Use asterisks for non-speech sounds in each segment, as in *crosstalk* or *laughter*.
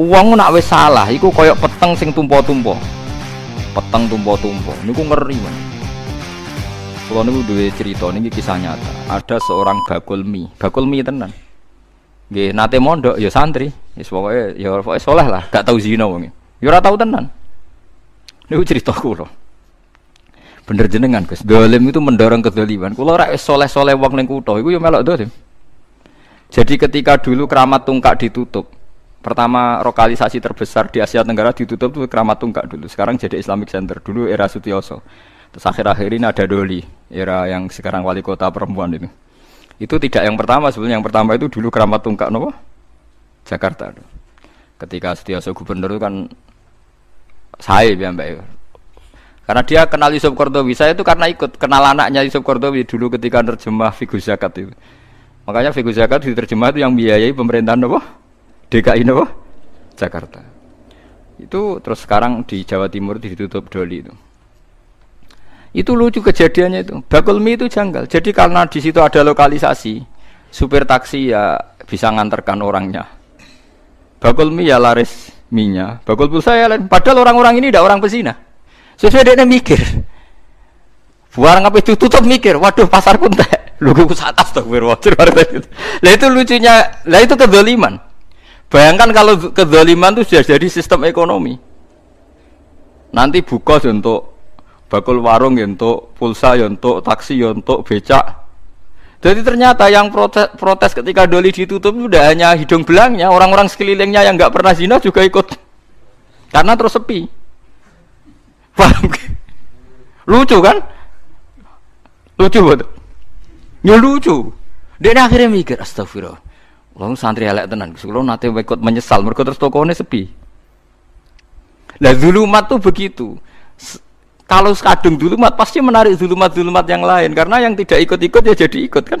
uang nak wis salah iku koyok peteng sing tumpo-tumpo peteng tumpo-tumpo niku ngeri man kalau niku duwe cerita niki kisah nyata ada seorang bakul mie bakul mie tenan Nggih, nate mondok ya santri. Wis pokoke ya pokoke soleh lah, gak tau zina wong. Ya tau tenan. Niku cerita kula. Bener jenengan Gus, dolim itu mendorong kedoliman. Ora wis soleh-soleh wong ning kutha, iku ya melok dolim. Jadi ketika dulu keramat tungkak ditutup, pertama lokalisasi terbesar di Asia Tenggara ditutup itu keramat tungkak dulu. Sekarang jadi Islamic Center. Dulu era Sutioso. Terus akhir-akhir ini ada Doli, era yang sekarang wali kota perempuan itu. Itu tidak yang pertama sebenarnya yang pertama itu dulu keramat tungkak nopo Jakarta. Ketika Setiaso gubernur itu kan saya ya Mbak karena dia kenal Yusuf Kordowi saya itu karena ikut kenal anaknya Yusuf Kordowi dulu ketika terjemah figur zakat itu makanya figur zakat diterjemah itu yang biayai pemerintahan apa DKI apa Jakarta itu terus sekarang di Jawa Timur ditutup Doli itu itu lucu kejadiannya itu. Bakul mie itu janggal. Jadi karena di situ ada lokalisasi, supir taksi ya bisa nganterkan orangnya. Bakul mie ya laris minyak. Bakul pulsa ya lain. Padahal orang-orang ini tidak orang pesina. Sesuai dia mikir. Buang apa itu tutup mikir. Waduh pasar pun teh. Gue atas tuh berwajib. Lah itu lucunya. Lah itu kedoliman. Bayangkan kalau kedoliman itu sudah jadi sistem ekonomi. Nanti buka untuk bakul warung ya untuk pulsa ya untuk taksi ya untuk becak. Jadi ternyata yang protes, protes ketika doli ditutup itu tidak hanya hidung belangnya. Orang-orang sekelilingnya yang nggak pernah zina juga ikut. Karena terus sepi. Lucu kan? Lucu betul ya lucu. Dia akhirnya mikir astagfirullah Lalu santri elek tenan, kalau nanti ikut menyesal, mereka terus tokonya sepi. Lah zulumat tuh begitu. Kalau kadung mat pasti menarik zulumat-zulumat yang lain karena yang tidak ikut-ikut ya jadi ikut kan.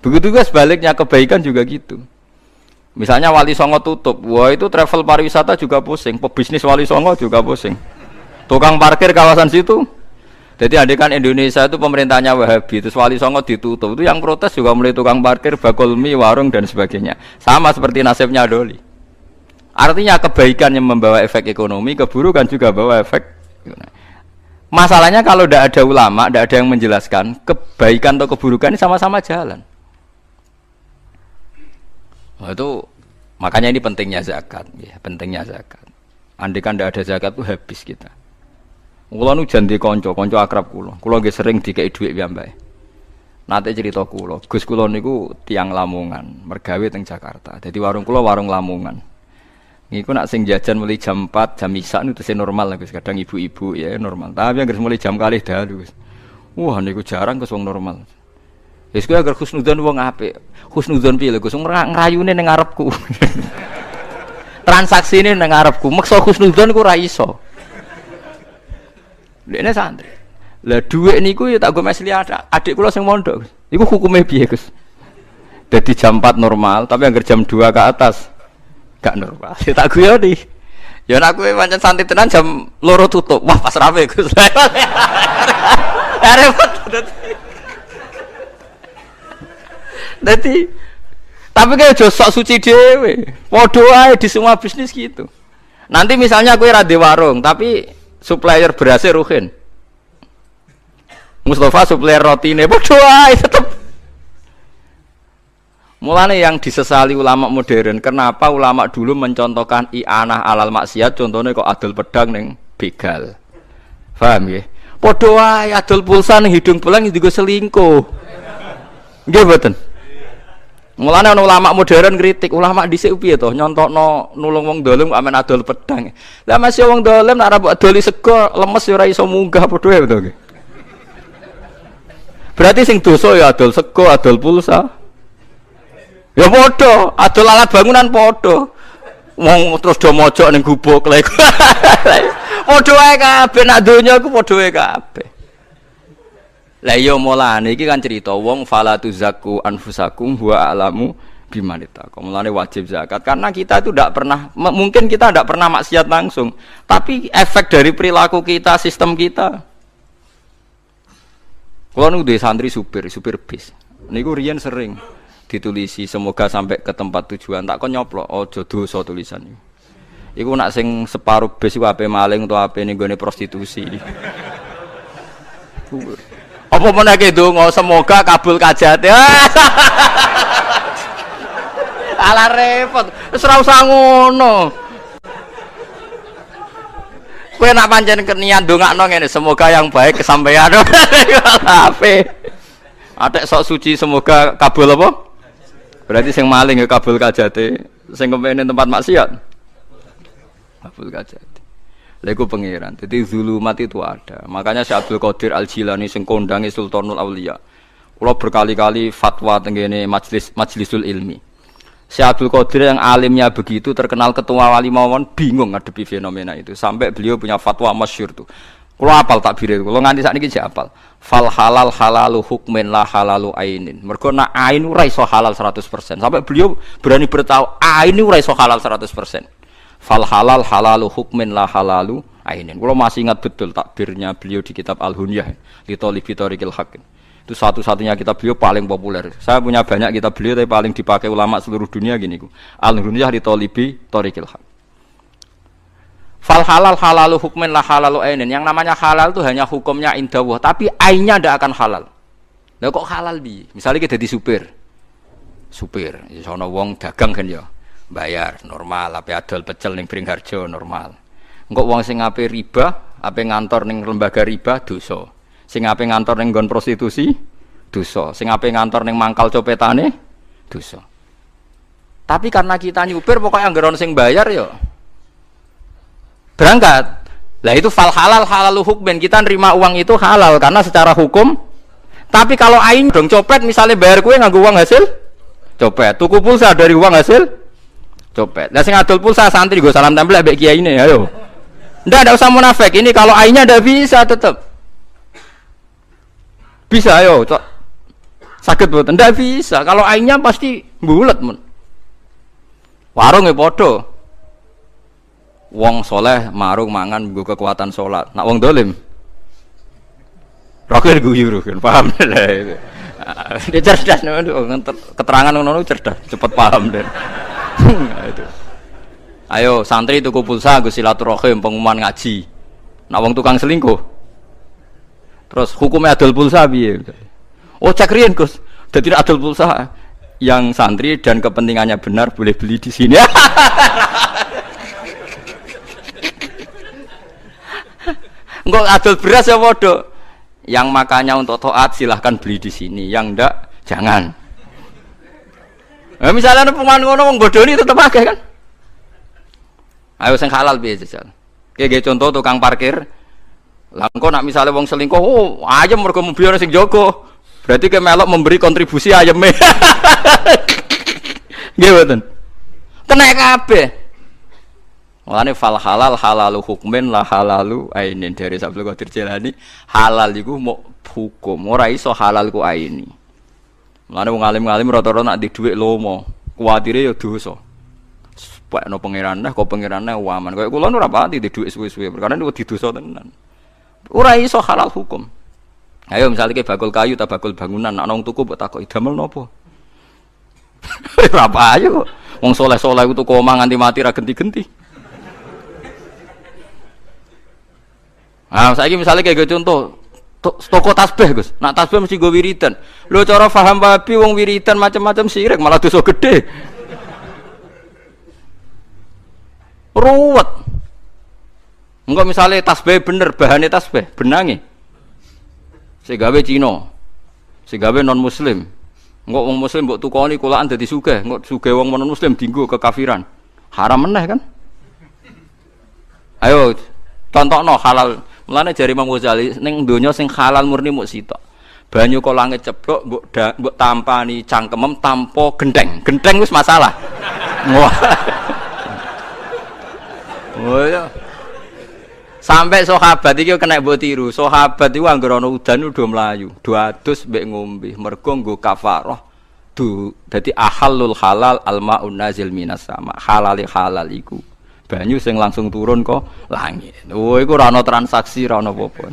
Begitu juga sebaliknya kebaikan juga gitu. Misalnya Wali Songo tutup, wah itu travel pariwisata juga pusing, pebisnis Wali Songo juga pusing. Tukang parkir kawasan situ. Jadi adik kan Indonesia itu pemerintahnya Wahabi, terus Wali Songo ditutup. Itu yang protes juga mulai tukang parkir, bakul mie, warung dan sebagainya. Sama seperti nasibnya Doli. Artinya kebaikan yang membawa efek ekonomi, keburukan juga bawa efek. Masalahnya kalau tidak ada ulama, tidak ada yang menjelaskan kebaikan atau keburukan ini sama-sama jalan. Nah, itu makanya ini pentingnya zakat, ya, pentingnya zakat. Andai kan tidak ada zakat itu habis kita. Kulo nu janti konco, konco akrab kulo. Kulo gak sering dikei duit piyambake. Nanti cerita kulo, Gus kulo niku tiang Lamongan, mergawe teng Jakarta. Jadi warung kulo warung Lamongan. Iku nak sing jajan mulai jam 4, jam isak itu saya normal lah Gus. Kadang ibu-ibu ya normal. Tapi yang mulai jam kali dalu Gus. Wah niku jarang Gus wong normal. Wis kuwi agar husnudzon wong apik. Husnudzon piye lho Gus ngrayune ning ngarepku. *laughs* Transaksine ning ngarepku. Maksa husnudzon ku ra iso. Dene santri. Lah dhuwit niku ya tak go mesli adik kula sing mondok. Iku hukume piye Gus? Jadi jam 4 normal, tapi yang jam 2 ke atas gak normal. Ya tak nih. Ya nak kowe pancen santai tenan jam loro tutup. Wah, pas rame Gus. *laughs* Repot. Dadi tapi kayak jo sok suci dewe. Padha ae di semua bisnis gitu. Nanti misalnya kowe ra warung, tapi supplier berasnya Ruhin. Mustafa supplier roti ini padha ae tetep Mulane yang disesali ulama modern, kenapa ulama dulu mencontohkan i'anah alal maksiat contohnya kok adol pedang neng begal. Paham ya? Wae adol pulsa ning hidung belang juga selingkuh. Nggih mboten? Mulane ana ulama modern kritik, ulama dhisik piye to nyontokno nulung wong dolim kok amen adol pedang. Lah masih wong dolim nek ora adoli sego lemes ya ora iso munggah padha to Berarti sing dosa ya adol sego, adol pulsa. Ya podo, adol alat bangunan podo. Wong terus do mojok ning gubuk lek. *laughs* Podo wae kabeh nak donya iku podo wae kabeh. Lah iya mulane iki kan cerita wong fala tuzakku anfusakum huwa alamu bimanita. Mulane wajib zakat karena kita itu tidak pernah mungkin kita tidak pernah maksiat langsung, tapi efek dari perilaku kita, sistem kita. Kalau nu santri supir, supir bis. Niku riyen sering ditulisi semoga sampai ke tempat tujuan tak kok nyoplok ojo dosa tulisan ini. Iku nak sing separuh besi iku ape maling utawa ape gone prostitusi. *laughs* Apa meneh donga semoga kabul kajate. *laughs* Alah repot. Wis ora usah ngono. Kowe nak pancen kenian ndongakno ngene, semoga yang baik kesampaian. *laughs* Ape? Atek sok suci semoga kabul apa? Berarti sing maling ya kabul kajate, sing kepengin tempat maksiat. Abdul Kajati. Lego pangeran. Jadi zulumat itu ada. Makanya Syekh Abdul Qadir Al Jilani sing kondangi Sultanul Aulia. Kalau berkali-kali fatwa tenggene majlis majlisul ilmi. Syekh Abdul Qadir yang alimnya begitu terkenal ketua wali mawon bingung ngadepi fenomena itu sampai beliau punya fatwa masyur tuh. Kalau apal takbir itu, kalau nganti saat ini apal. Fal halal halalu hukmin la halalu ainin. Mereka nak ain halal 100%. Sampai beliau berani bertahu ain ora iso halal 100% fal halal halalu hukmin la halalu ainin. Kalau masih ingat betul takbirnya beliau di kitab Al-Hunyah di Tolibi Torikil Hakim. Itu satu-satunya kitab beliau paling populer. Saya punya banyak kitab beliau tapi paling dipakai ulama seluruh dunia gini ku. Al-Hunyah di Tolibi Torikil Hakim. Fal halal halalu hukmin la halalu ainin. Yang namanya halal itu hanya hukumnya indawah, tapi ainnya tidak akan halal. Lah kok halal bi? Misalnya kita jadi supir. Supir, ya sono wong dagang kan ya bayar normal. Apa adol pecel ning Bringharjo normal. Engko wong sing ape riba ape ngantor ning lembaga riba dosa. Sing ape ngantor ning nggon prostitusi dosa. Sing ape ngantor ning mangkal copetane dosa. Tapi karena kita nyupir pokoknya anggaran sing bayar yo. Berangkat. Lah itu fal halal halal hukmen kita nerima uang itu halal karena secara hukum. Tapi kalau aing dong copet misalnya bayar kue nganggo uang hasil copet. Tuku pulsa dari uang hasil copet. Nah sing adol pulsa santri gue salam tempel mbek kiai ini, ayo. Ndak ada usah munafik. Ini kalau ainya ndak bisa tetap. Bisa ayo, cok. Sakit buat ndak bisa. Kalau ainya pasti bulat mun. Warung ya podo. Wong soleh marung mangan gue kekuatan sholat. Nak wong dolim. Rokir guyur kan paham *laughs* deh. Dia cerdas, keterangan ngono cerdas, cepet paham deh. Ayo santri tuku pulsa gue silaturahim pengumuman ngaji. Nak wong tukang selingkuh. Terus hukumnya adol pulsa biye. Oh cek Gus. Dadi adol pulsa yang santri dan kepentingannya benar boleh beli di sini. *laughs* Enggak adol beras ya bodoh. Yang makanya untuk toat silahkan beli di sini. Yang ndak jangan. Nah, misalnya pemain ngono wong bodoh ini tetap akeh kan? Ayo sing halal piye jajal. Kayak contoh tukang parkir. Lah nak misalnya wong selingkuh, oh ayam mergo mobil sing jogo. Berarti ke melok memberi kontribusi ayamnya. *laughs* Nggih mboten. Kena kabeh. Mulane fal halal halalu hukmin la halalu ainin dari Sabtu Qadir Jilani halal iku mau hukum ora iso halal ku aini. Mulane wong alim-alim rata-rata nak di dhuwit lomo, kuwatire ya dosa. no pangeran nah kok pangeran nah waman. Kayak kula ora pati di dhuwit suwe-suwe, perkara niku di tenan. Ora iso halal hukum. Ayo misalnya kayak bakul kayu atau bakul bangunan, nak nong tuku buat takut idamel nopo. Berapa aja *laughs* kok. Wong soleh soleh itu koma nganti mati ra genti-genti. Nah, saya misalnya kayak gitu contoh, toko tasbih Gus. Nak tasbih mesti gue wiridan. Lo cara paham babi wong wiridan macam-macam sirik malah dosa gede. Ruwet. Enggak misalnya tasbih bener bahannya tasbih benangi. Segawe Cina. Segawe non muslim. Enggak wong muslim mbok tukoni kulaan dadi sugih, enggak sugih wong non muslim dinggo kekafiran. Haram meneh kan? Ayo contohno halal Mulane jari Imam Ghazali ning donya sing halal murni muk sitok. Banyu kok langit ceblok mbok mbok tampani cangkemem tanpa gendeng. Gendeng wis masalah. Wah. Oh ya. Sampai sahabat iki kena mbok tiru. Sahabat iku anggere ana udan udah mlayu, do adus mbek ngombe. Mergo nggo kafarah. Du dadi ahalul halal almaun nazil minas sama. Halal halal iku banyu sing langsung turun kok langit. Oh iku ora transaksi ora ana apa-apa.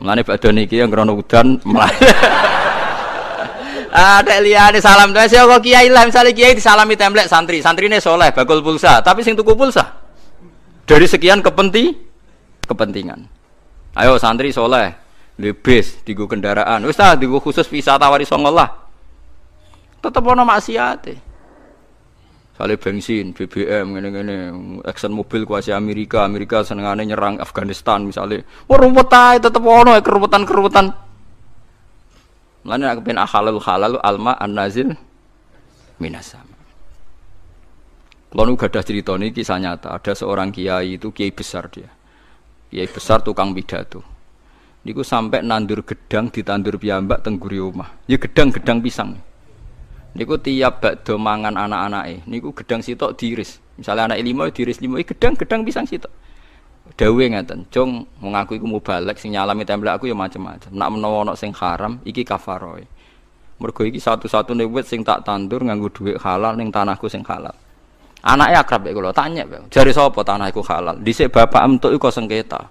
Mulane badhe niki yang rono udan *laughs* Ada liyane salam tuh saya kok kiai lah misalnya kiai disalami templek santri, santrine soleh bakul pulsa, tapi sing tuku pulsa dari sekian kepenti kepentingan. Ayo santri soleh, di bis, di kendaraan, wis di khusus wisata wari songo lah. Tetep maksiate. Kali bensin, BBM, ngene-ngene, Exxon mobil kuasi Amerika, Amerika senengane nyerang Afghanistan misalnya. Wah rumput ae tetep ono keruwetan-keruwetan. Mulane aku pengen halal halal alma an nazil minasam. Kalau nu gadah cerita ini kisah nyata. Ada seorang kiai itu kiai besar dia, kiai besar tukang pidato. Niku sampai nandur gedang ditandur piyambak tengguri rumah. Ya gedang-gedang pisang. Niku tiap bakdo mangan anak-anake. Niku gedang sitok diiris. Misalnya anak lima diiris lima, gedang-gedang pisang sitok dawe ngeten, cung mengaku iku mubalek sing nyalami templek aku ya macam-macam. Nak menawa ana sing haram iki kafaroe. Mergo iki satu-satune wit sing tak tandur nganggo dhuwit halal ning tanahku sing halal. Anaknya akrab kula tanya ya. Jari sapa tanah iku halal? Dhisik bapak entuk iku sengketa.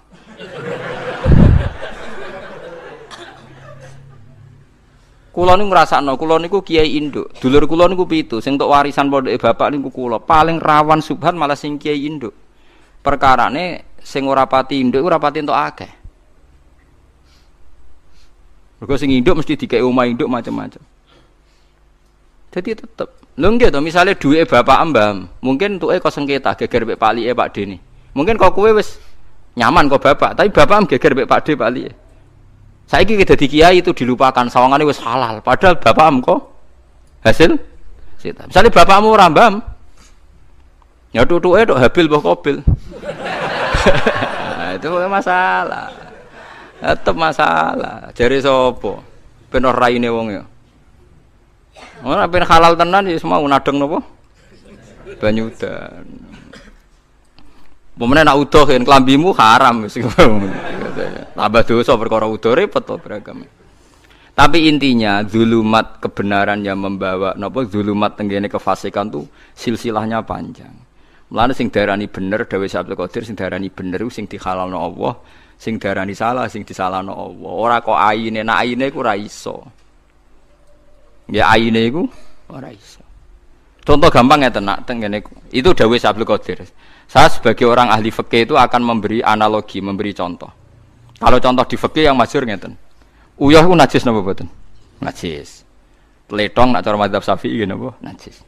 Kulo niku ngrasakno, kulo niku kiai induk. Dulur kulo niku pitu, sing entuk warisan pondoke bapak niku kulo. Paling rawan subhan malah sing kiai induk. Perkarane sing ora pati induk ora pati entuk akeh. Mergo sing induk mesti dikei omah induk macam-macam. Jadi tetep. Lho nggih to, misale duwe bapak mbam, mungkin entuke kok sengketa geger mek palike Pak Deni. Mungkin kok kowe wis nyaman kok bapak, tapi bapak geger mek Pak D palike. Saiki dadi kiai itu dilupakan sawangane wis halal, padahal bapak kok hasil sita. Misalnya bapakmu rambam, ya tutuke tok habil mbah kobil nah, itu masalah. Tetep masalah. Jari sopo? Ben raine wong ya. Ora ben halal tenan ya semua nadeng napa? Banyu Pemene nak udoh kan klambimu haram. *laughs* Tambah dosa perkara udoh repot to beragam. Tapi intinya zulumat kebenaran yang membawa napa zulumat tenggene kefasikan tuh silsilahnya panjang. Mulane sing darani bener Dewi Abdul Qadir sing darani bener sing dihalalno Allah, sing darani salah sing disalahno Allah. Ora kok aine, nak aine iku ora iso. Ya aine iku ora iso. Contoh gampang ya tenak tengene itu Dewi Abdul Qadir. Saya sebagai orang ahli fikih itu akan memberi analogi, memberi contoh. Kalau contoh di fikih yang masyhur ngeten. Uyah ku najis napa mboten? Najis. Letong nak cara madzhab Syafi'i napa? Najis.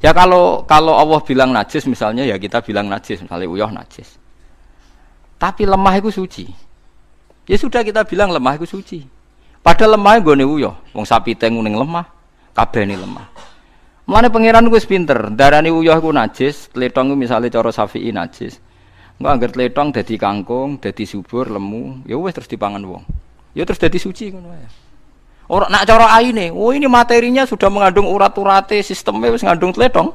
Ya kalau kalau Allah bilang najis misalnya ya kita bilang najis, misalnya uyah najis. Tapi lemah itu suci. Ya sudah kita bilang lemah itu suci. Padahal lemah gue nih uyah, wong sapi tenguning lemah, kabeh lemah. Mana pangeran gue pinter, darah nih uyah gue najis, letong misalnya coro sapi najis. Gue angger letong jadi kangkung, jadi subur, lemu, ya wes terus dipangan wong. Ya terus jadi suci kan ya. Orang nak cara aine, oh ini materinya sudah mengandung urat-urate, sistemnya wis ngandung tletong.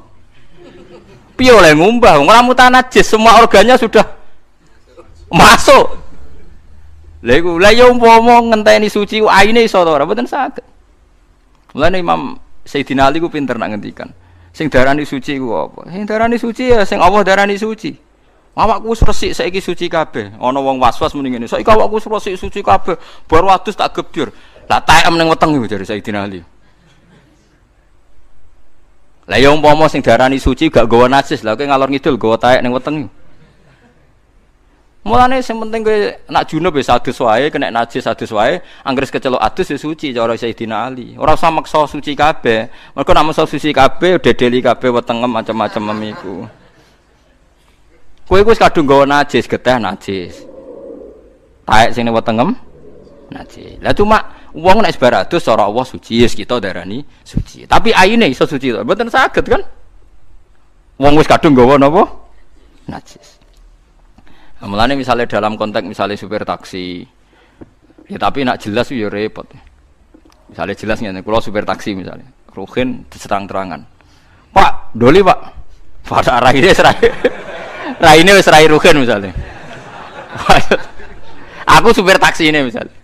Piye oleh ngumbah? Ora mutan najis, semua organnya sudah masuk. Lha iku lha ya umpama ngenteni suci aine iso to ora mboten saged. Mulane Imam Sayyidina Ali ku pinter nak ngendikan. Sing darani suci ku apa? Sing darani suci ya sing Allah darani suci. Awakku wis resik saiki suci kabeh. Ana wong was-was muni ngene. Saiki awakku wis resik suci kabeh. Baru adus tak gebyur. Lah taem ning weteng iku jare Sayyidina Ali. Lah ya umpama sing darani suci gak gawa najis, lah kowe ngalor ngidul gawa taek ning weteng. Mulane sing penting kowe nak junub wis adus wae, kena najis adus wae, anggere kecelok adus wis suci cara Sayyidina Ali. Ora usah maksa suci kabeh. Mergo nek maksa suci kabeh, dedeli kabeh wetengem macam-macam memiku. Kowe wis kadung gawa najis, geteh najis. Taek sing wetengem najis. Lah cuma Wong nek sebaratus cara Allah suci, yes kita darani suci. Tapi aine iso suci to. Mboten saged kan? Wong wis kadung gawa napa? Najis. Mulane misalnya dalam konteks misalnya supir taksi, ya tapi nak jelas ya repot. Misalnya jelas nih, kalau supir taksi misalnya, Ruhin terang-terangan, Pak, doli Pak, pada arah ini serai, rai ini serai misalnya. *laughs* Aku supir taksi ini misalnya.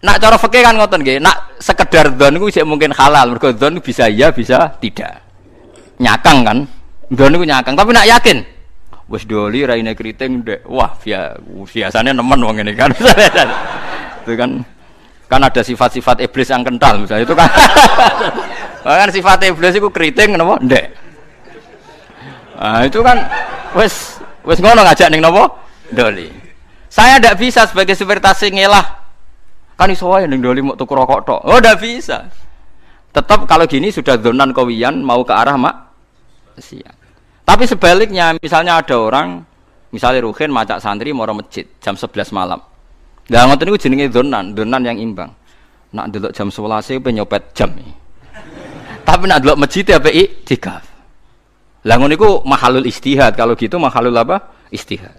Nak cara fikih kan ngoten nggih, nak sekedar iku sih mungkin halal, mergo dzon bisa iya bisa tidak. Nyakang kan? Dzon iku nyakang, tapi nak yakin wis doli raine keriting dek. Wah, via biasanya nemen wong ini kan. *laughs* Itu kan Kan ada sifat-sifat iblis yang kental misalnya itu kan. *laughs* kan sifat iblis itu keriting napa? Ndek. Nah, itu kan wes wes ngono ngajak ning napa? Doli. Saya tidak bisa sebagai supir taksi ngelah. Kan iso wae ning doli mau tuku rokok tok. Oh, tidak bisa. Tetap kalau gini sudah zonan kawian mau ke arah mak siap. Tapi sebaliknya misalnya ada orang misalnya Ruhin macak santri mau masjid jam 11 malam. Lah ngoten niku jenenge donan, donan yang imbang. Nak delok jam 11 pe nyopet jam. Tapi nak delok masjid ya pe iktikaf. Lah ngono niku mahalul istihad. Kalau gitu mahalul apa? Istihad.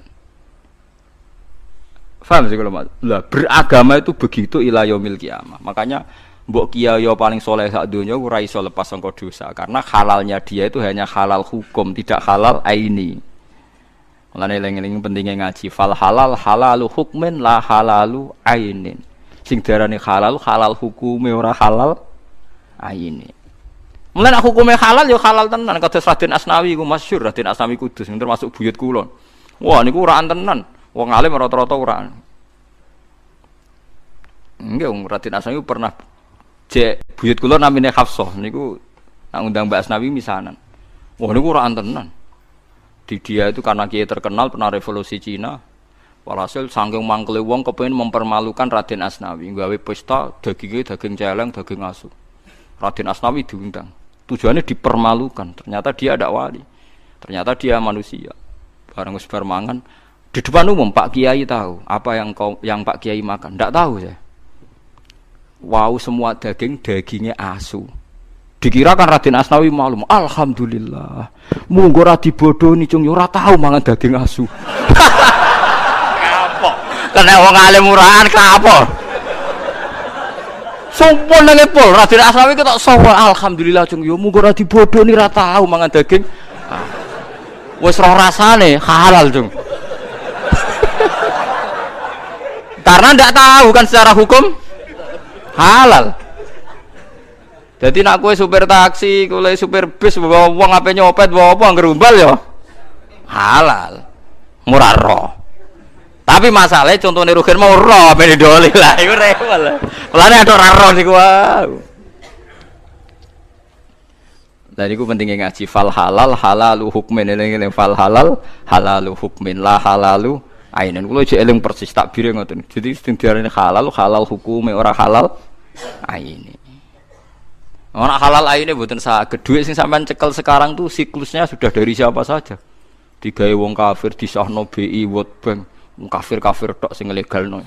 Faham sih kalau Lah beragama itu begitu ila yaumil kiamah. Makanya mbok kiai paling soleh sak dunia ora iso lepas sangka dosa karena halalnya dia itu hanya halal hukum, tidak halal aini. Mulane eling-eling pentingnya ngaji. Fal halal halalu hukmin la halalu ainin. Sing darani halal halal hukume ora halal aini. Mulane hukume halal ya halal tenan kados Raden Asnawi ku masyhur Raden Asnawi Kudus sing termasuk buyut kula. Wah niku ora tenan. Wong alim rata-rata ora. Enggak, Raden Asnawi pernah cek buyut kula namine Hafsah niku nak undang Mbak Asnawi misanan. Wah niku ora tenan di dia itu karena dia terkenal pernah revolusi Cina walhasil sangking mangkle wong kepengen mempermalukan Raden Asnawi. Gawe pesta dagingnya daging celeng daging asu. Raden Asnawi diundang. Tujuannya dipermalukan. Ternyata dia ada wali. Ternyata dia manusia. Barang sebar mangan di depan umum Pak Kiai tahu apa yang kau yang Pak Kiai makan. Tidak tahu saya wow semua daging dagingnya asu Dikira kan Raden Asnawi malum. Alhamdulillah. Munggo ora dibodoni cung ora tahu mangan daging asu. Kapok. Kena wong alim murahan kapok. Sumpun nang pol Raden Asnawi ketok sawa alhamdulillah cung yo munggo ora dibodoni ora tahu mangan daging. Wis roh rasane halal cung. *laughs* Karena ndak tahu kan secara hukum halal. Jadi nak kue supir taksi, kue supir bis, bawa uang apa nyopet, bawa apa ngerumbal ya halal, murah roh. Tapi masalahnya contohnya rugen mau roh, apa doli lah, itu rewel. Pelane ada roh sih gua. Dan itu pentingnya ngaji fal halal halalu hukmin ini fal halal halalu hukmin lah halalu ainin. Kalau jadi eling persis tak biru ngoten. Jadi sing diarani halal halal hukumnya orang halal ainin. Orang halal ini bukan sakit. Duit sing sampean cekel sekarang tuh siklusnya sudah dari siapa saja. Tiga wong kafir di sahno BI World Bank, wong kafir kafir tok sing legal no.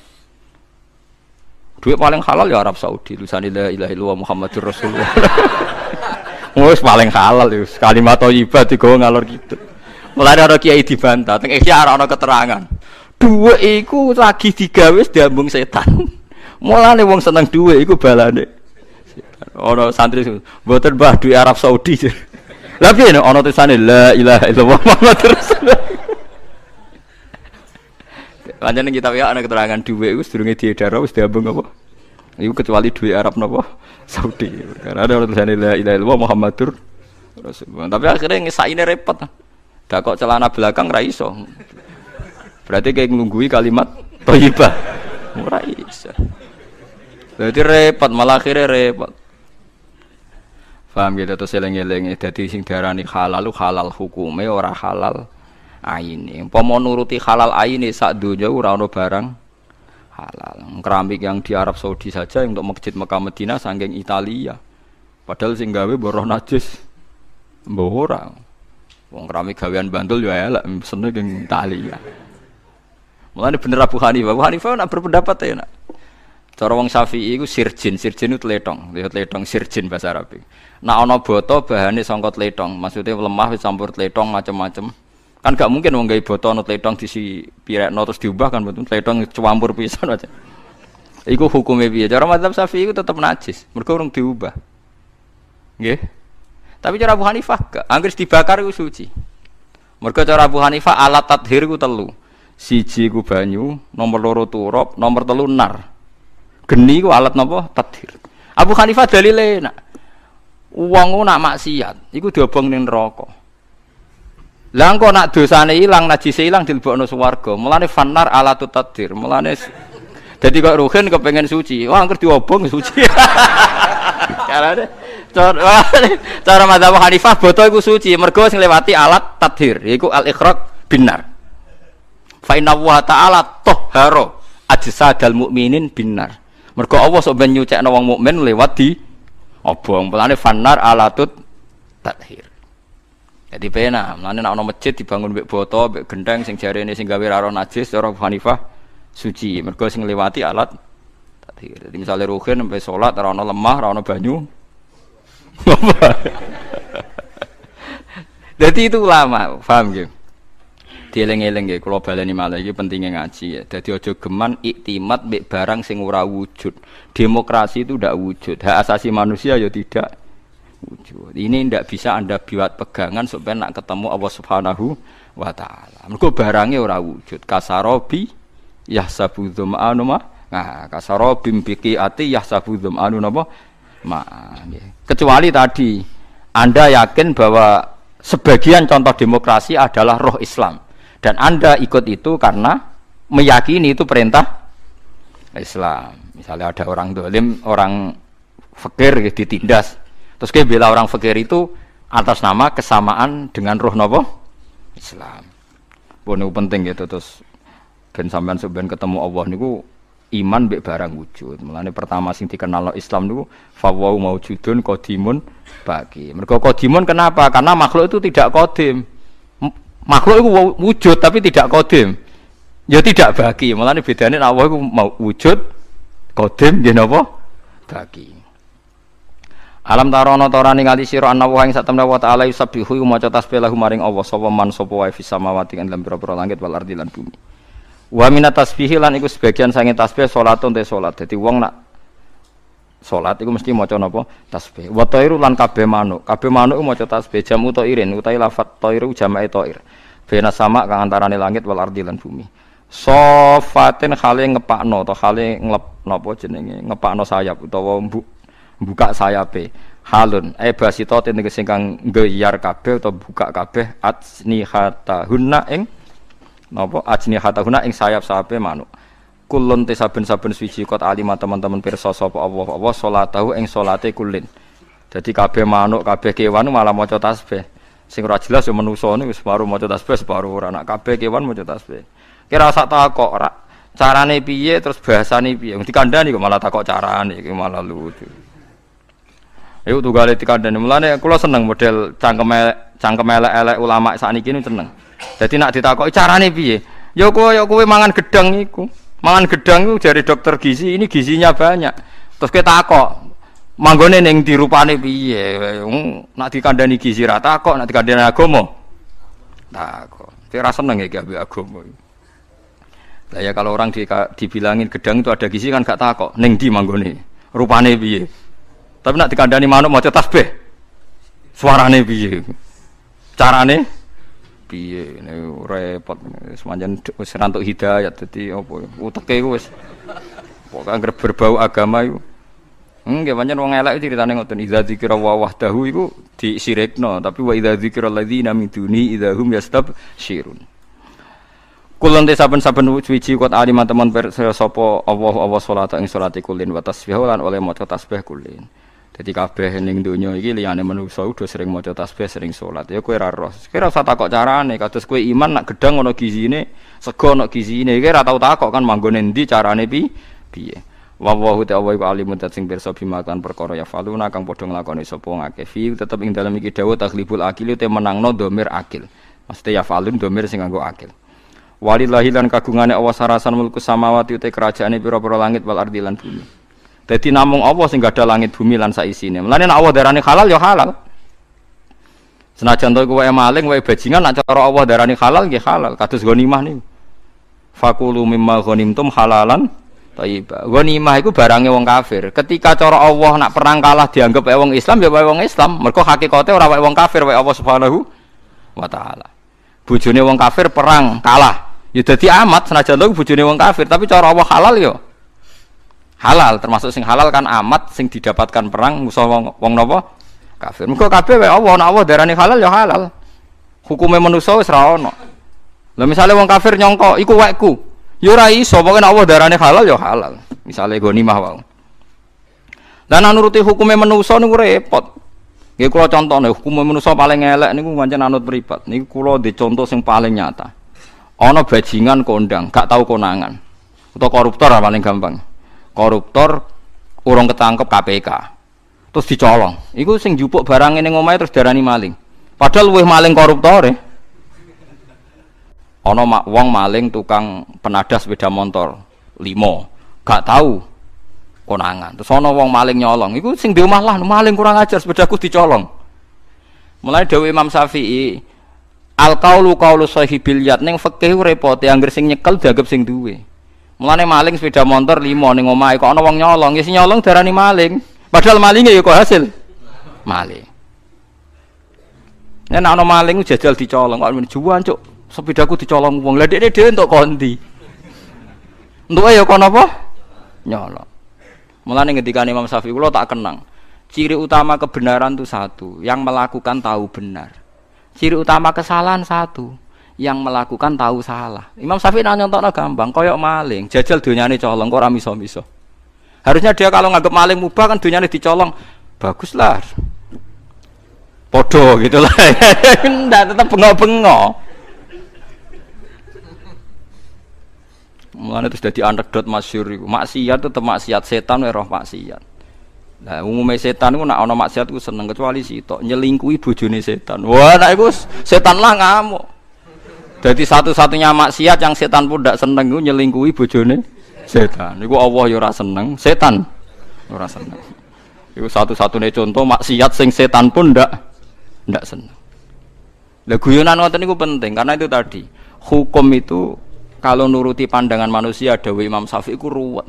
Duit paling halal ya Arab Saudi. Tulisan la ilaha illallah Muhammadur Rasulullah. *laughs* Wes paling halal ya. Kalimat thayyibah digawa ngalor gitu. Mulai ada kiai dibantah, teng ora ana keterangan. Duit iku lagi digawe diambung setan. Mulane wong seneng duit iku balane ono santri mboten Mbah duwe Arab Saudi. Lah piye ono tulisane la ilaha illallah Muhammadur Rasulullah. Lanjane kita ya ana keterangan duwe iku sedurunge diedar wis diambung apa? Iku kecuali duwe Arab napa? Saudi. Karena ada tulisane la ilaha illallah Muhammadur Rasulullah. Tapi akhirnya ngesaine repot. Dak kok celana belakang ra iso. Berarti kayak nglunggui kalimat thayyibah. Ora iso. Berarti repot malah akhirnya repot. Paham gitu terus eling-eling dadi sing diarani halal halal hukume ora halal aine. Umpama nuruti halal aine sak donya ora barang halal. Keramik yang di Arab Saudi saja untuk masjid Mekah Medina saking Italia. Padahal sing gawe boroh najis. Mbah ora. Wong keramik gawean Bantul yo elek seneng Italia. Mulane bener Abu Hanifah. Abu Hanifah nak berpendapat ya nak. Cara wong Syafi'i iku sirjin, sirjin itu tletong, lihat tletong sirjin bahasa Arab. Nah ana boto bahane sangka tletong, maksudnya lemah wis campur tletong macam-macam. Kan gak mungkin wong gawe boto ana tletong disi pirekno terus diubah kan betul tletong campur pisan aja. Iku hukumnya piye? Cara madzhab Syafi'i iku tetep najis, mergo urung diubah. Nggih. Tapi cara Abu Hanifah anggere dibakar iku suci. Mergo cara Abu Hanifah alat tathir iku telu. Siji ku banyu, nomor loro turop, nomor telu nar. Geni ku alat napa? Tadhir. Abu Hanifah dalile nak wong nak maksiat iku diobong ning neraka. Lah engko nak dosane ilang, najise ilang dilebokno swarga. Mulane fanar alatut tadhir. Mulane Jadi kok Ruhin kepengen suci, wah angker diobong suci. *laughs* Carane cara cara madzhab Hanifah boto iku suci, mergo sing lewati alat tadhir, yaiku al ikhraq binar. Fa inna wa ta'ala tahharo ajsadal mukminin binar. Mergo Allah sok ben nyucekno wong mukmin lewat di obong. Mulane fanar alatut tadhir. Jadi pena, mulane nek ana masjid dibangun mbek boto, mbek gendeng sing jarene sing gawe ra najis cara Hanifah suci. Mergo sing lewati alat tadhir. Jadi misalnya ruhin sampai sholat, ora lemah, ora banyu, *laughs* Jadi itu lama, paham gitu? Dieling-eling kalau baleni malah ini pentingnya ngaji ya. Jadi ojo geman iktimat mbek barang sing ora wujud. Demokrasi itu tidak wujud. Hak asasi manusia ya tidak wujud. Ini tidak bisa anda buat pegangan supaya nak ketemu Allah Subhanahu wa taala. Mergo barangnya ora wujud. Kasarobi yahsabu dzum'anu ma. Nah, kasarobi biki ati yahsabu dzum'anu napa? Ma. Kecuali tadi Anda yakin bahwa sebagian contoh demokrasi adalah roh Islam dan Anda ikut itu karena meyakini itu perintah Islam. Misalnya ada orang dolim, orang fakir gitu, ditindas. Terus dia bela orang fakir itu atas nama kesamaan dengan roh nopo Islam. Bono penting gitu terus ben sampean sebenarnya ketemu Allah niku iman mbek barang wujud. Mulane pertama sing dikenal Islam niku fawau maujudun qadimun bagi. Mergo qadimun kenapa? Karena makhluk itu tidak kodim makhluk itu wujud tapi tidak kodim. Ya tidak bagi malah ini bedanya Allah itu mau wujud kodim dia apa bagi. Alam tarono torani ngali siro anna wa ing satamna wa ta'ala maring Allah sapa man sapa langit wal ardi lan bumi. Wa minat tasbih lan sebagian sange tasbih salatun te nak salat iku mesti maca napa? Tasbih. Wa tairu lan kabeh manuk. Kabeh manuk maca tasbih. Jamu tairin utawi lafat tairu jamae tair. Bena sama kang antarane langit wal ardi lan bumi. Sofatin khale ngepakno atau khale nglep napa jenenge? Ngepakno sayap utawa buka sayape. Halun. E basito tegese kang nggeyar kabeh atau buka kabeh hunna ing napa? Hunna ing sayap-sayape manuk kulun te saben-saben suci kot alima teman-teman pirsa sapa Allah Allah salatahu ing salate kulin jadi kabeh manuk kabeh kewan malah maca tasbih Sing ora jelas ya manusa niku separuh maca tasbih separuh ora. Nak kabeh kewan maca tasbih. Kira sak takok ora. Carane piye terus bahasane piye. Dikandani kok malah takok carane iki malah lucu. Ayo tunggale dikandani. Mulane kula seneng model cangkem cangkem elek-elek ulama sakniki niku seneng. Dadi nak ditakoki carane piye? Ya kowe ya kowe mangan gedang iku. Mangan gedang iku dari dokter gizi, ini gizinya banyak. Terus kita takok, manggone ning dirupane piye? Nak dikandani gizi ra takok nak dikandani agama takok. Kira seneng ya ambek agama lah ya kalau orang di, dibilangin gedang itu ada gizi kan gak takok ning di manggone? Rupane piye? Tapi nak dikandani manuk maca tasbih. Suarane piye? Carane piye repot semanjan wis rantuk hidayat dadi apa uteke wis pokoke berbau agama itu Enggak banyak wong elek ceritane ngoten idza dzikra wa wahdahu iku disirikno tapi wa idza dzikra alladzina min duni idza hum yastabsyirun. Kulon te saben-saben suci kuat alim teman sapa Allah Allah salat ing salate kulin wa tasbih lan oleh maca tasbih kulin. Dadi kabeh ning donya iki liyane manusa udah sering maca tasbih sering salat. Ya kowe ora roh. Kowe ora usah takok carane kados kowe iman nak gedang ana gizine, sego ana gizine. Kowe ora tau takok kan manggone endi carane pi piye. wa wa hu ta'ala iku alimun dat sing pirsa bima kan perkara ya faluna kang padha nglakoni sapa ngake fi tetep ing dalem iki dawuh takhlibul akil te menangno domir akil mesti ya falun domir sing nganggo akil walillahi lan kagungane Allah sarasan mulku samawati te kerajaane pira-pira langit wal ardi lan bumi dadi namung Allah sing gadah langit bumi lan saisine mlane nek Allah darani halal ya halal senajan to kowe maling wae bajingan nek cara Allah darani halal nggih halal kados ghanimah niku fakulu mimma ghanimtum halalan Taibah. Ghanimah itu barangnya wong kafir. Ketika cara Allah nak perang kalah dianggap wong Islam ya wong Islam. Mergo hakikate ora wong kafir wae Allah Subhanahu wa taala. Bojone wong kafir perang kalah. Ya dadi amat senajan lho bojone wong kafir, tapi cara Allah halal ya. Halal termasuk sing halal kan amat sing didapatkan perang musuh wong wong napa? Kafir. Mergo kabeh wae Allah nak Allah darani halal ya halal. Hukume manusa wis ra ono. Lah misale wong kafir nyongko iku wekku. Yo ora iso, pokoke nek Allah darane halal ya halal. Misale ghanimah wae. Lah nek nuruti hukume manusa niku repot. Nggih kula contohne hukume manusa paling elek niku pancen anut mripat. Niku kula di contoh sing paling nyata. Ana bajingan kondang, gak tahu konangan. Atau koruptor paling gampang. Koruptor urung ketangkep KPK. Terus dicolong. Iku sing jupuk barang ning omahe terus darani maling. Padahal luwih maling koruptor ya. Ana mak wong maling tukang penadah sepeda motor limo, gak tahu konangan. Terus ana wong maling nyolong, iku sing di omah lah maling kurang ajar sepedaku dicolong. Mulai Dewi Imam Syafi'i al kaulu kaulu sahibil yat ning fikih repot anggere sing nyekel dianggap sing duwe. Mulane maling sepeda motor limo ning omahe kok ana wong nyolong, ya sing nyolong darani maling. Padahal malingnya ya kok hasil maling. Nek ana maling jajal dicolong kok juan cuk sepedaku dicolong wong. Lah dekne dhewe entuk kondi. Entuk ya kono apa? Nyolong. Mulane ngendikane Imam Syafi'i kula tak kenang. Ciri utama kebenaran itu satu, yang melakukan tahu benar. Ciri utama kesalahan satu, yang melakukan tahu salah. Imam Syafi'i nang nyontokno gampang, koyok maling, jajal dunyane colong kok ora miso-miso. Harusnya dia kalau nganggap maling mubah kan dunyane dicolong. Baguslah. Podo gitu lah. *laughs* Ndak tetap bengok-bengok. Mulane terus dadi anekdot masyhur iku. Maksiat itu maksiat setan wae roh maksiat. Nah, umumnya setan itu nak ono maksiat itu seneng kecuali sitok nyelingkuhi bojone setan. Wah, nak iku setan lah ngamuk. Jadi satu-satunya maksiat yang setan pun tidak seneng itu nyelingkuhi bojone setan. Iku Allah ya ora seneng, setan ora seneng. Iku satu-satunya contoh maksiat sing setan pun ndak ndak seneng. Lah guyonan ngoten niku penting karena itu tadi hukum itu kalau nuruti pandangan manusia Dewi Imam Syafi'i ku ruwet.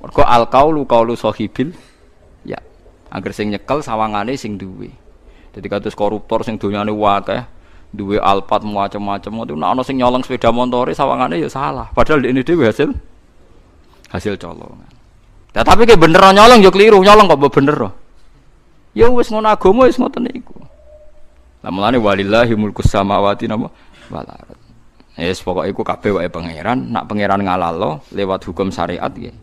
Mergo al kaulu kaulu sahibil ya. Agar sing nyekel sawangane sing duwe. Jadi kados koruptor sing donyane wakeh, duwe alpat macam-macam itu nek ana sing nyolong sepeda montore sawangane ya salah. Padahal ini dhewe hasil hasil colongan. Nah, tapi kayak bener nyolong yo keliru, nyolong kok bener. Ya wis ngono agama wis ngoten niku. Lah mulane walillahi mulkus samawati napa wal Yes, pokok iku kabeh wae pangeran, nak pangeran ngalalo lewat hukum syariat nggih.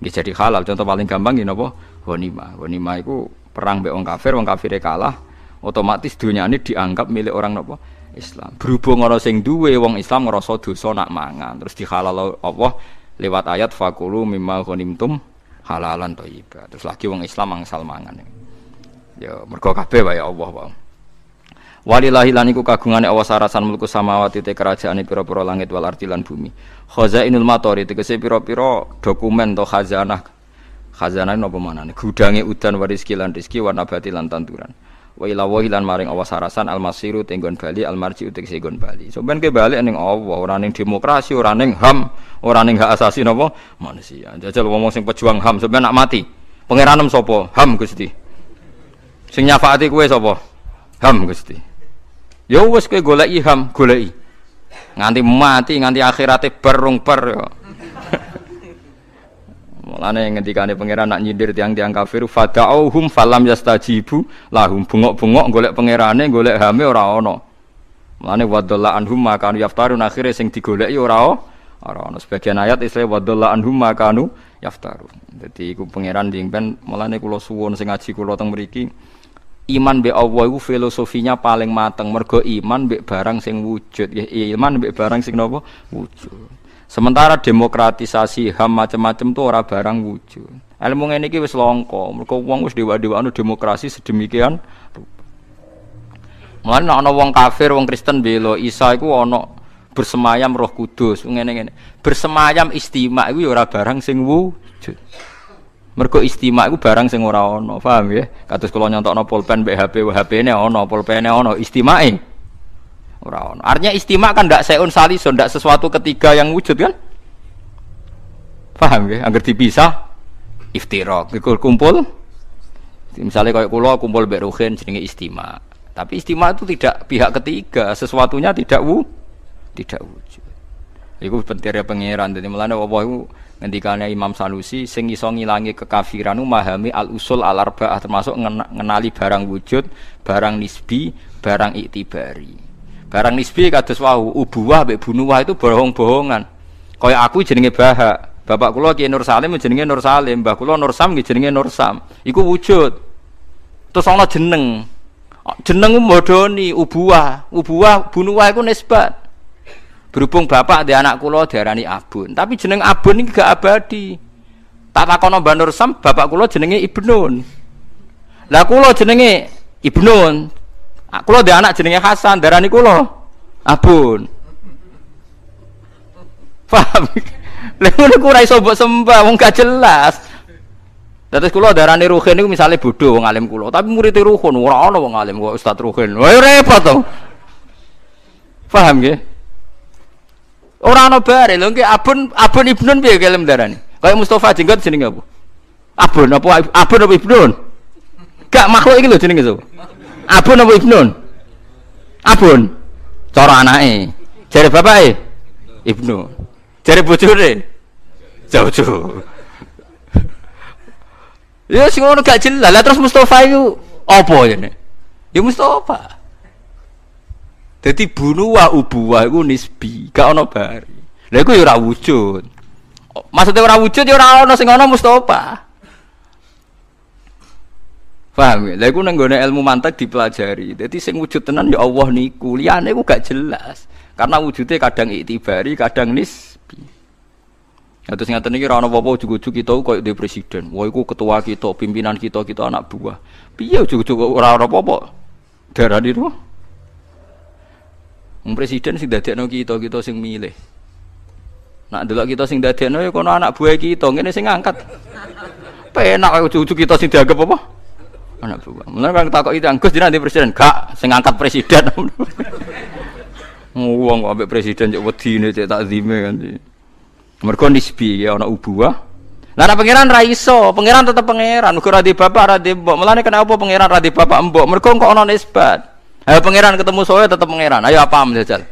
Nggih jadi halal. Contoh paling gampang nggih napa? Ghanimah. Ghanimah iku perang mbek wong kafir, wong kafire kalah, otomatis dunia ini dianggap milik orang napa? Islam. Berhubung orang sing duwe wong Islam ngrasa dosa nak mangan, terus dihalal Allah lewat ayat fakulu mimma ghanimtum halalan thayyiba. Terus lagi wong Islam angsal mangan. Ya mergo kabeh wae Allah wae. Walillahi lan iku kagungane Allah sarasan mulku samawati te kerajaane pira-pira langit wal ardi lan bumi. Khazainul matori tegese pira-pira dokumen to khazanah. Khazanah napa manane? Gudange udan waris lan rezeki warna bati tanduran. Wa ila lan maring Allah sarasan al masiru tenggon bali al marji tegese nggon bali. So ben ke bali ning Allah, ora ning demokrasi, ora ning HAM, ora ning hak asasi napa manusia. Jajal ngomong sing pejuang HAM sampeyan nak mati. Pangeranem sapa? HAM Gusti. Sing nyafaati kowe sapa? HAM Gusti. Ya wis kowe goleki ham, goleki. Nganti mati, nganti akhirate berung ber ya. Mulane ngendikane pangeran nak nyindir tiang-tiang kafir fada'uhum falam yastajibu. Lahum bengok-bengok golek pangerane golek hame ora ana. Mulane wadalla anhum makanu yaftarun. Akhire sing digoleki ora ora ana. Sebagian ayat istilah wadalla anhum makanu yaftarun. Dadi iku pangeran dingpen mulane kula suwun sing ngaji kula teng mriki. Iman be Allah itu filosofinya paling mateng. Mergo iman be barang sing wujud. Ya iman be barang sing nopo wujud sementara demokratisasi ham macam-macam tuh ora barang wujud ilmu ini iki wis longko mergo wong wis dewa-dewano demokrasi sedemikian Mulane ana wong kafir, wong Kristen belo Isa iku ana bersemayam Roh Kudus, ngene-ngene. Bersemayam istimak iku ya ora barang sing wujud. Mergo istimak iku barang sing ora ana, paham ya? Kados kula nyontokno pulpen mbek HP, HP-ne ana, pulpene ana, istimake ora. Artinya istimak kan ndak seun salison, ndak sesuatu ketiga yang wujud kan? Paham ya? Agar dipisah iftirak, kumpul misalnya kayak kulo kumpul Ruhin jenenge istimak. Tapi istimak itu tidak pihak ketiga, sesuatunya tidak wu, tidak wujud. Iku pentingnya pangeran, jadi melanda Allah itu ngendikane Imam Sanusi sing iso ngilangi kekafiran memahami al usul al arbaah termasuk ngenali barang wujud, barang nisbi, barang iktibari. Barang nisbi kados wau ubuwah mbek bunuwah itu bohong-bohongan. Kaya aku jenenge Bahak. Bapak kula Ki Nur Salim jenenge Nur Salim, mbah kula Nur Sam jenenge Nur Sam. Iku wujud. Terus ana jeneng. Jeneng modoni ubuah, ubuah bunuwah iku nisbat. Berhubung bapak di anak kula diarani Abun, tapi jeneng Abun ini gak abadi. Tak takono Mbah Nur Sam, bapak kula jenenge Ibnun. Lah kula jenenge Ibnun. Kula di anak jenenge Hasan, darani kula Abun. *laughs* Paham? Lha ngono ku ora iso sembah, wong gak jelas. Dados kula darani Ruhin niku misale bodho wong alim kula, tapi murid Ruhin ora ana wong alim kok Ustaz Ruhin. Wah repot to. Paham nggih? Ora ana bare lho nggih Abun Abun Ibnun piye kelem darani? Kayak Mustafa jenggot jenenge apa? Abun apa Abun apa Ibnun? Gak makhluk iki lho jenenge so. Abun apa Ibnun? Abun. Cara anake. Jare bapake Ibnu. Jare bojone jauh-jauh. Ya sing ngono gak jelas. Lah terus Mustafa itu apa ini? Ya Mustafa. Jadi bunuh wa ubuwah iku nisbi, gak ono bari. Lah iku ya ora wujud. Maksudnya ora wujud ya ora ono sing ono Mustafa. Paham ya? Lah iku nang ilmu mantek dipelajari. Jadi sing wujud tenan ya Allah niku. Liyane iku gak jelas. Karena wujudnya kadang itibari, kadang nisbi. Ya terus ngaten iki ora ana apa-apa ujug-ujug kita koyo di presiden. Wah iku ketua kita, pimpinan kita, kita anak buah. Piye ujug-ujug ora ana apa-apa? Darani to. Wong presiden sing dadekno kita, kita sing milih. Nak delok kita sing dadekno ya kono anak buah kita, ngene sing ngangkat. Penak ujug-ujug kita sing dianggap apa? Anak buah. Mulane kan takoki Gus jenengan di presiden, gak sing ngangkat presiden. Wong kok ambek presiden cek wedine cek takzime kan. Mergo nisbi ya ana ubuah. Nek pangeran ra iso, pangeran tetep pangeran, uga ra di bapak ra di mbok. Mulane kenapa pangeran ra di bapak mbok? Mergo kok ana nisbat. Ayo pangeran ketemu saya tetep pangeran. Ayo apa jajal?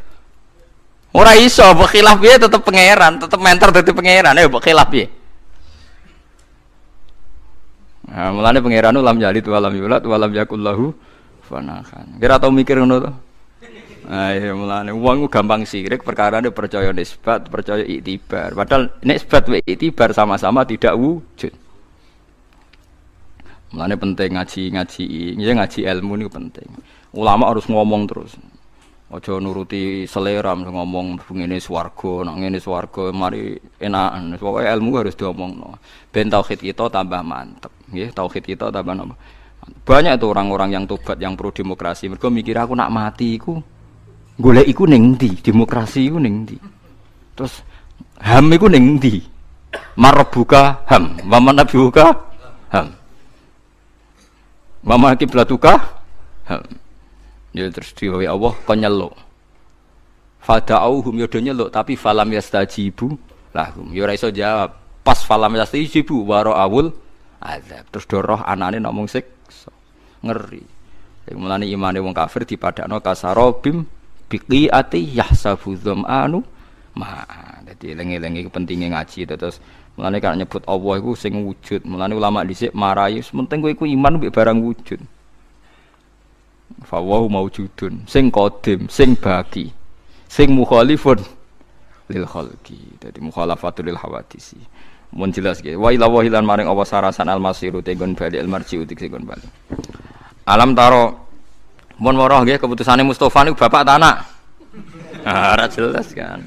Ora iso, mbok khilaf piye tetep pangeran, tetep mentor dadi pangeran. Ayo mbok khilaf piye? Nah, mulane pangeran lam jalid walam yulad walam yakul lahu fanahan. Kira tau mikir ngono to? Nah, ya mulane wong gampang sirik perkara ini percaya nisbat, percaya iktibar. Padahal nisbat wa iktibar sama-sama tidak wujud. Mulane penting ngaji-ngaji, ya ngaji ilmu ini penting. Ulama harus ngomong terus. Ojo nuruti selera ngomong ngene swarga, nak ngene swarga mari enakan. Pokoke ilmu harus diomongno. Ben tauhid kita tambah mantep, nggih. Tauhid kita tambah napa? Banyak itu orang-orang yang tobat yang pro demokrasi. Mereka mikir aku nak mati iku golek iku ning ndi demokrasi iku ning ndi terus ham iku ning ndi marabuka ham wa nabiuka ham wa kiblatuka ham ya terus diwawi Allah kon nyeluk. Fada'uhum yo nyeluk tapi falam yastajibu lahum. Yo ora iso jawab. Pas falam yastajibu waro awul azab. Terus doroh anane ngomong siksa. Ngeri. Mulane imane wong kafir dipadakno kasarobim biqiati yahsabu anu ma dadi eling-eling pentingnya ngaji. Terus mulane kan nyebut Allah iku sing wujud. Mulane ulama dhisik marai penting kowe iman mbek barang wujud fawahu maujudun sing qadim sing bagi sing mukhalifun lil khalqi dadi mukhalafatul lil hawadisi mun jelas ge wa ila wahilan maring Allah sarasan al masiru tegon bali al marji utik tegon bali alam taro Mohon moroh nggih keputusane Mustofa niku bapak tanah. *laughs* Ah, ora jelas kan.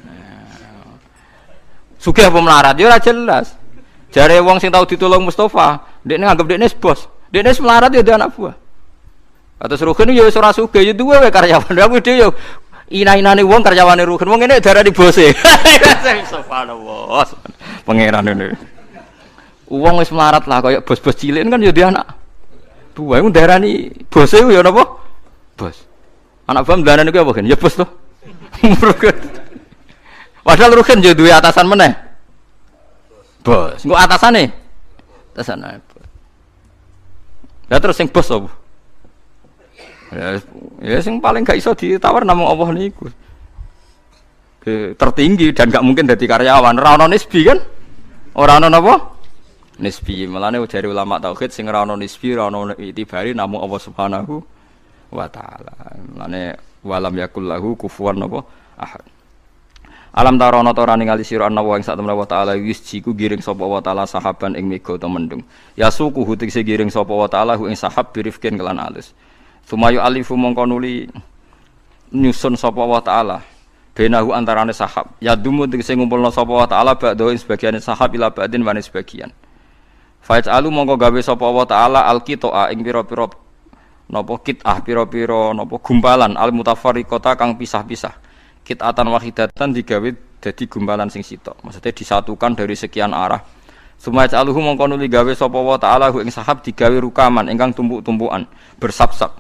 Sugih apa melarat ya ora jelas. Jare wong sing tau ditolong Mustofa, ndekne nganggep ndekne bos. Ndekne melarat ya anak buah. Atau Ruhin ya ora sugih ya duwe karyawan. Aku dhewe ya ina-inane wong karyawane Ruhin. Wong ngene darani bose. *laughs* Subhanallah. Pangeran ini. Wong wis melarat lah kaya bos-bos cilik kan ya dia anak. Buah iku darani bose ya napa? bos. Anak bam dolanan iku apa kan? Ya bos to. *laughs* Padahal Ruhin yo duwe atasan meneh. Bos. Engko atasane. Atasane. Ya terus sing bos apa? Ya, ya sing paling gak iso ditawar namung Allah niku. tertinggi dan gak mungkin jadi karyawan. Ora ono nisbi kan? Ora ono napa? Nisbi. Mulane jari ulama tauhid sing ora ono nisbi, ora ono itibari namung Allah Subhanahu wa taala. Mane walam yakul lahu kufuwan napa ahad. Alam tarono ta ora ningali sira ana wa ing sak temene wa taala yusjiku giring sapa wa taala sahaban ing mega utawa mendung. Ya suku hutik giring sapa wa taala ing sahab birifkin kelan alus. Sumayu alifu mongko nuli nyusun sapa wa taala benahu antarane sahab. Ya dumu tegese ngumpulna sapa wa taala ba'da sebagian sahab ila ba'din wa sebagian. Faiz alu mongko gawe sapa wa taala alqitoa ing pira-pira napa kitah pira-pira napa gumpalan al mutafarriqata kang pisah-pisah kitatan wahidatan digawe jadi gumpalan sing sitok. Maksudnya disatukan dari sekian arah. Sumaya aluhu mongko nuli gawe sapa wa ta'ala ing sahab digawe rukaman ingkang tumpuk-tumpukan bersap-sap.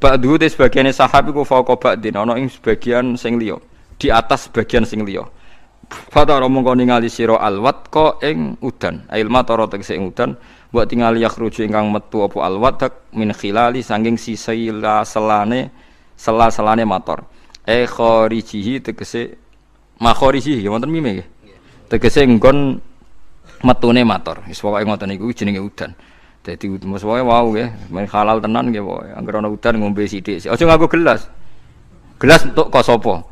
Ba'du te sebagian sahab iku fauqa ba'din. Ana ing sebagian sing liya, di atas sebagian sing liya. Fata mongko ningali sira alwat ko ing udan. Ail matara tegese ing udan. Buat tinggal yakhruju ingkang metu apa alwat min khilali sanging sisila selane sela-selane motor e kharijihi tegese makharijihi ya wonten mime nggih. Tegese nggon metune mator. Wis pokoke ngoten niku jenenge udan dadi mas pokoke wau nggih men halal tenan nggih pokoke. Anggere ana udan ngombe sithik aja nganggo gelas. Gelas entuk kok sapa?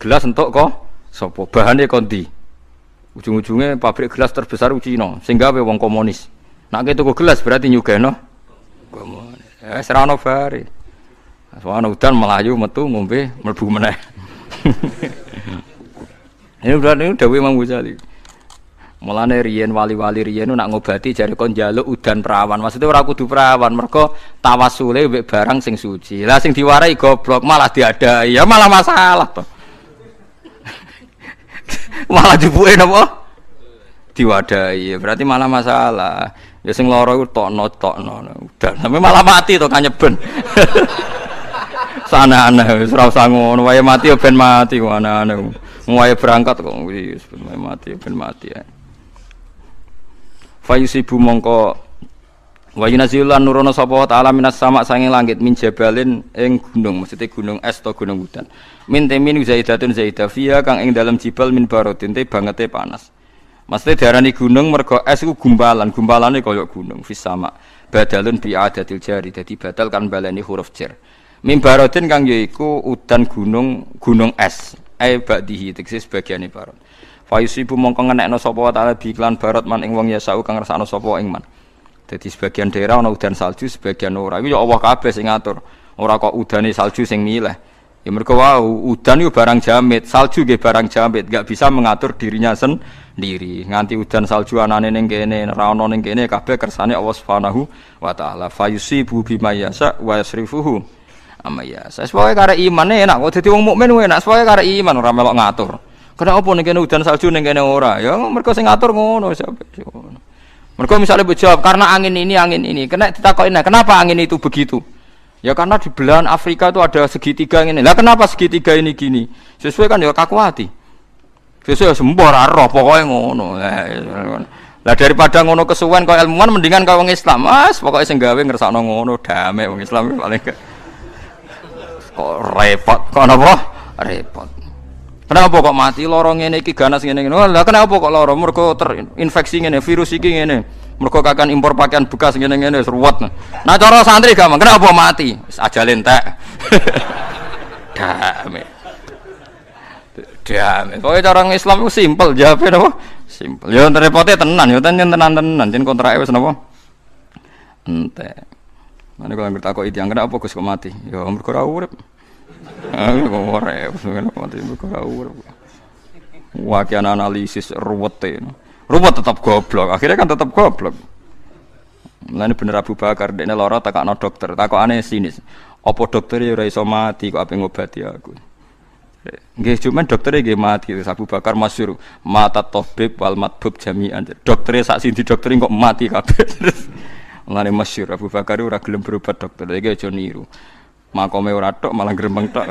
Gelas entuk kok sapa? Bahane kondi ujung-ujungnya pabrik gelas terbesar Cina sehingga wong komunis. Nak tuku gelas berarti nyugeno? Komunis. Eh serano bare. Soalnya udan melayu metu ngombe mlebu meneh. *laughs* ini berarti ini Dewi Imam Ghazali. Mulane riyen wali-wali riyen nak ngobati jare kon njaluk udan perawan. Maksudnya ora kudu perawan, mergo tawasule mbek barang sing suci. Lah sing diwarai goblok malah diadai. Ya malah masalah to. *laughs* malah dibuke napa? Diwadai. Berarti malah masalah. Ya sing lara iku tokno tokno udan. Sampai malah mati to kanyeben. *laughs* sana aneh wis ora usah ngono wae mati ya ben mati aneh-aneh wae berangkat kok wis mati ya ben mati ya fayusibu mongko wa yunazilan nurono sapa wa ta'ala minas sama sange langit min jabalin ing gunung maksudnya gunung es to gunung hutan min temin zaidatun zaidah fiha kang ing dalam jibal min barodin te bangete panas Maksudnya diarani gunung mergo es iku gumpalan, gumpalane kaya gunung fis sama. Badalun bi adatil jari, dadi badal kan baleni huruf jar. Mimbarodin kang yaiku udan gunung gunung es. Ai ba'dihi tegese sebagiane barot. Fayusibu mongko ngenekno sapa wa taala biklan barot man ing wong yasau kang ngrasakno sapa ing man. Dadi sebagian daerah ana udan salju, sebagian ora. Iku ya Allah kabeh sing ngatur. Ora kok udane salju sing milih. Ya mergo wau udan yo barang jamit, salju nggih barang jamit, enggak bisa mengatur dirinya sendiri. Nganti udan salju anane ning kene, ora ana ning kene kabeh kersane Allah Subhanahu wa taala. Fayusibu bima yasa wa yasrifuhu ama ya saya sebagai kare iman enak kok jadi wong mukmin enak sebagai kare iman orang melok ngatur kenapa nih kene udan salju nih kene ora? Ya mereka sing ngatur ngono siapa mereka misalnya berjawab karena angin ini angin ini. Kena ditakokin nah, kenapa angin itu begitu? Ya karena di belahan Afrika itu ada segitiga ini lah kenapa segitiga ini gini? Sesuai kan ya kaku hati. Sesuai sembor roh pokoknya ngono. Lah daripada ngono kesuwen kau ilmuwan mendingan kau orang Islam. Mas pokoknya sing ngersakno ngono damai orang Islam. Paling kok repot kok napa? Repot kenapa kok mati? Lorong ini iki ganas ngene ngene. Lah kenapa kok loro? Mergo terinfeksi ngene virus iki ngene. Mergo kakan impor pakaian bekas ngene ngene seruat nah cara santri gampang. Kenapa mati? Aja lentek dame *laughs* dame pokoknya cara Islam itu simpel jawabnya napa? Simpel. Ya repotnya tenan. Ya tenan tenan jen kontrak wis napa? Ente Mana kalau ngerti aku itu yang kenapa Gus kok mati? Ya mergo ora urip. Aku. Wakian analisis ruwet Ruwet tetap goblok. Akhirnya kan tetap goblok. Mulane bener Abu Bakar dekne lara takakno dokter. Takok aneh sinis. Apa dokter ya ora iso mati kok ape ngobati aku? Nggih cuman dokternya nggih mati Abu Bakar masyhur mata tabib wal matbub jami'an. Dokternya sak sindi dokter kok mati kabeh. Mulane masyhur Abu Bakar ora gelem berobat dokter, iki aja niru. Makome ora tok malah grembeng tok.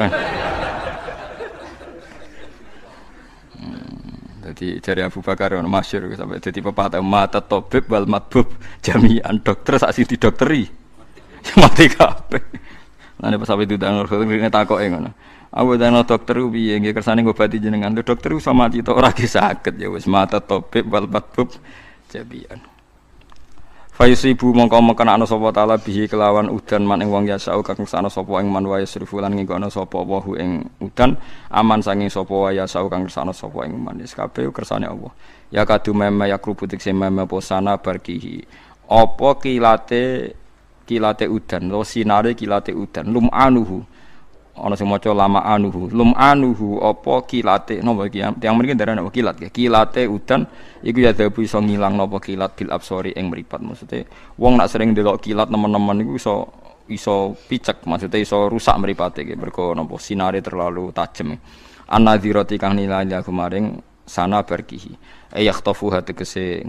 Jadi dari Abu Bakar ono masyhur sampai jadi pepatah mata tabib wal matbub jami'an dokter sak sing didokteri. Mati kabeh. Lah nek pas sampe diundang ngene takoke ngono. Aku dana dokter piye nggih kersane ngobati jenengan. Dokter sama mati tok ora saged ya wis mata tabib wal matbub jami'an. Fayusibu mongko mekana ana sapa taala bihi kelawan udan man ing wong yasau kang sana sapa ing man wae srifu lan nginggono sapa wahu ing udan aman sanging sapa wae yasau kang sana sapa ing man. Wis kabeh kersane Allah. Ya kadu meme ya kruputik se meme posana barkihi apa kilate kilate udan? Lo sinare kilate udan? Lum anuhu ana sing maca lama anuhu. Lum anuhu apa kilate? Napa iki? Tiyang mriki ndarane apa kilat? Ya kilate udan iku ya dabu iso ngilang napa kilat bil absori ing mripat. Maksude wong nak sering delok kilat nemen-nemen iku iso iso picek maksudnya iso rusak mripate iki. Mergo napa sinare terlalu tajem. Anadzirati kang nilai kemaring sana berkihi. Ayakhtafu tegese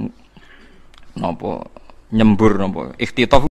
napa nyembur napa. Ikhtitaf